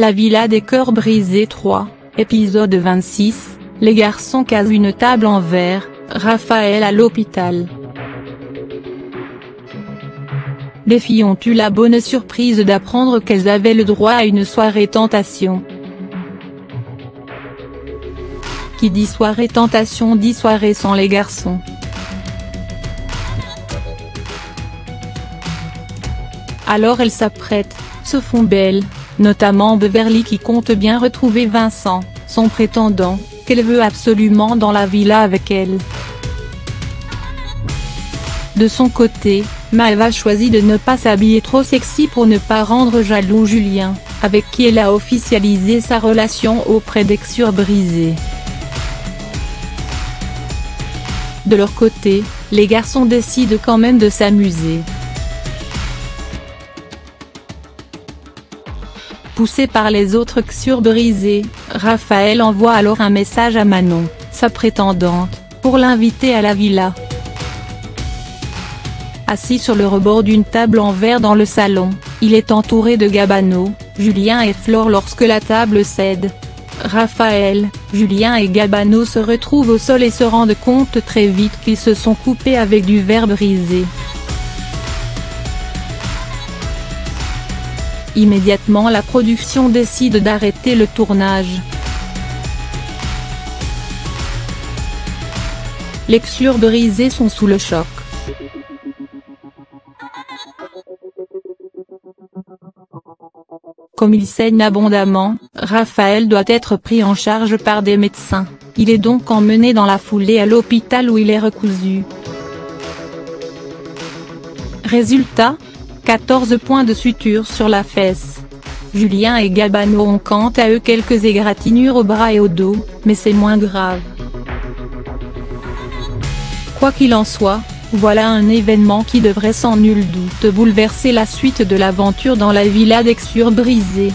La Villa des Cœurs Brisés 3, épisode 26, les garçons casent une table en verre, Raphaël à l'hôpital. Les filles ont eu la bonne surprise d'apprendre qu'elles avaient le droit à une soirée tentation. Qui dit soirée tentation dit soirée sans les garçons. Alors elles s'apprêtent, se font belles, notamment Beverly qui compte bien retrouver Vincent, son prétendant, qu'elle veut absolument dans la villa avec elle. De son côté, Maëva choisit de ne pas s'habiller trop sexy pour ne pas rendre jaloux Julien, avec qui elle a officialisé sa relation auprès d'Exure Brisé. De leur côté, les garçons décident quand même de s'amuser. Poussé par les autres Xur brisés, Raphaël envoie alors un message à Manon, sa prétendante, pour l'inviter à la villa. Assis sur le rebord d'une table en verre dans le salon, il est entouré de Gabano, Julien et Flore lorsque la table cède. Raphaël, Julien et Gabano se retrouvent au sol et se rendent compte très vite qu'ils se sont coupés avec du verre brisé. Immédiatement la production décide d'arrêter le tournage. Les Xur brisés sont sous le choc. Comme il saigne abondamment, Raphaël doit être pris en charge par des médecins, il est donc emmené dans la foulée à l'hôpital où il est recousu. Résultat, 14 points de suture sur la fesse. Julien et Gabano ont quant à eux quelques égratignures au bras et au dos, mais c'est moins grave. Quoi qu'il en soit, voilà un événement qui devrait sans nul doute bouleverser la suite de l'aventure dans la villa d'Exure brisée.